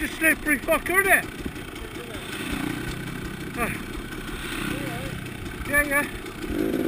It's a slippery fucker, isn't it? Ah. Yeah, yeah.